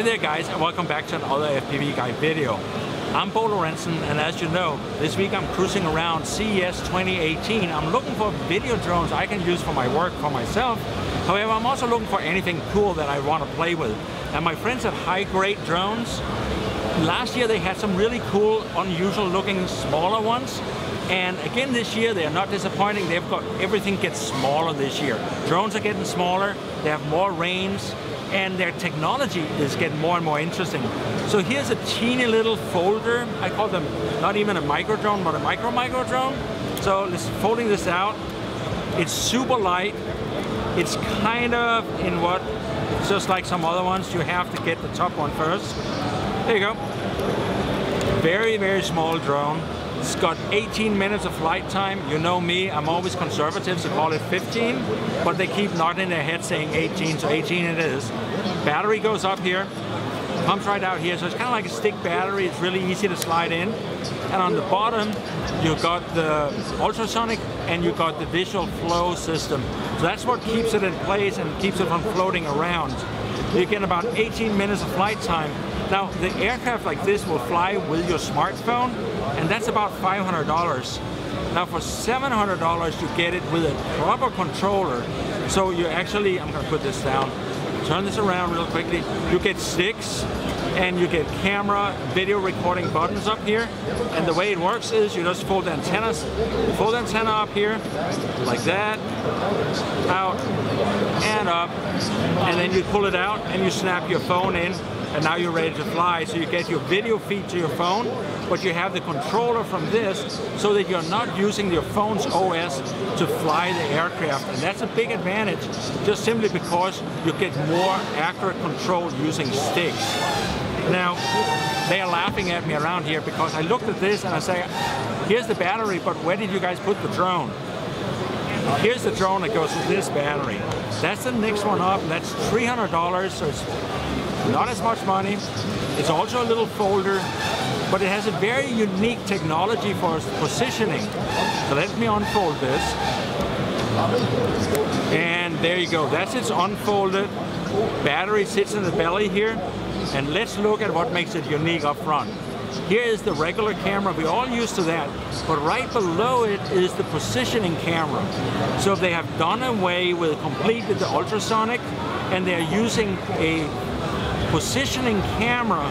Hi there guys and welcome back to another FPVguy video. I'm Bo Lorentzen and as you know, this week I'm cruising around CES 2018. I'm looking for video drones I can use for my work for myself. However, I'm also looking for anything cool that I want to play with. And my friends at High Great Drones, last year they had some really cool, unusual looking smaller ones. And again this year, they are not disappointing. They've got, everything gets smaller this year. Drones are getting smaller, they have more range, and their technology is getting more and more interesting. So here's a teeny little folder. I call them not even a micro drone, but a micro micro drone. So let's folding this out. It's super light. It's kind of in what, just like some other ones, you have to get the top one first. There you go. Very, very small drone. It's got 18 minutes of flight time. You know me, I'm always conservative, so call it 15, but they keep nodding their head saying 18, so 18 it is. Battery goes up here, pumps right out here, so it's kind of like a stick battery. It's really easy to slide in. And on the bottom, you've got the ultrasonic and you've got the visual flow system. So that's what keeps it in place and keeps it from floating around. You get about 18 minutes of flight time. Now, the aircraft like this will fly with your smartphone, and that's about $500. Now for $700 you get it with a proper controller. So you actually, I'm gonna put this down, turn this around real quickly. You get sticks and you get camera, video recording buttons up here. And the way it works is you just fold the antennas, fold the antenna up here, like that, out, and up. And then you pull it out and you snap your phone in and now you're ready to fly. So you get your video feed to your phone, but you have the controller from this so that you're not using your phone's OS to fly the aircraft. And that's a big advantage, just simply because you get more accurate control using sticks. Now, they are laughing at me around here because I looked at this and I say, here's the battery, but where did you guys put the drone? Here's the drone that goes with this battery. That's the next one up, and that's $300, so it's not as much money. It's also a little folder, but it has a very unique technology for positioning. So let me unfold this. And there you go, that's its unfolded. Battery sits in the belly here. And let's look at what makes it unique up front. Here is the regular camera, we're all used to that, but right below it is the positioning camera. So they have done away with completely the ultrasonic, and they're using a positioning camera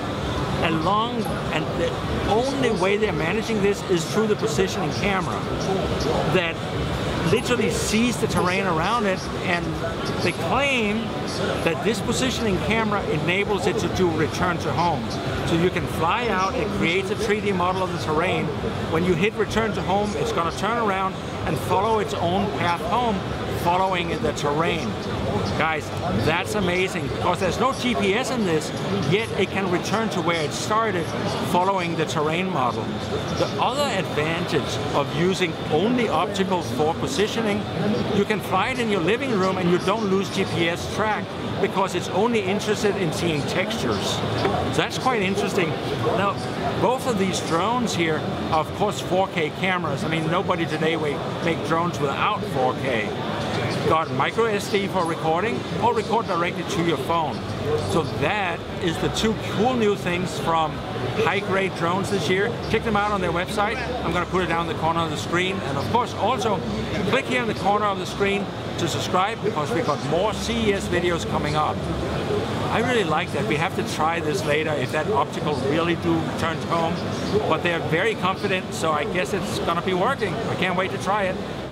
along, and the only way they're managing this is through the positioning camera that literally sees the terrain around it and they claim that this positioning camera enables it to do return to home. So you can fly out, it creates a 3D model of the terrain. When you hit return to home, it's gonna turn around and follow its own path home following the terrain. Guys, that's amazing because there's no GPS in this, yet it can return to where it started following the terrain model. The other advantage of using only optical for positioning, you can fly it in your living room and you don't lose GPS track because it's only interested in seeing textures. So that's quite interesting. Now, both of these drones here are of course 4K cameras. I mean, nobody today will make drones without 4K got micro SD for recording or record directly to your phone. So that is the two cool new things from High Great Drones this year. Check them out on their website. I'm going to put it down in the corner of the screen. And of course, also click here in the corner of the screen to subscribe because we've got more CES videos coming up. I really like that. We have to try this later if that optical really do returns home. But they're very confident, so I guess it's going to be working. I can't wait to try it.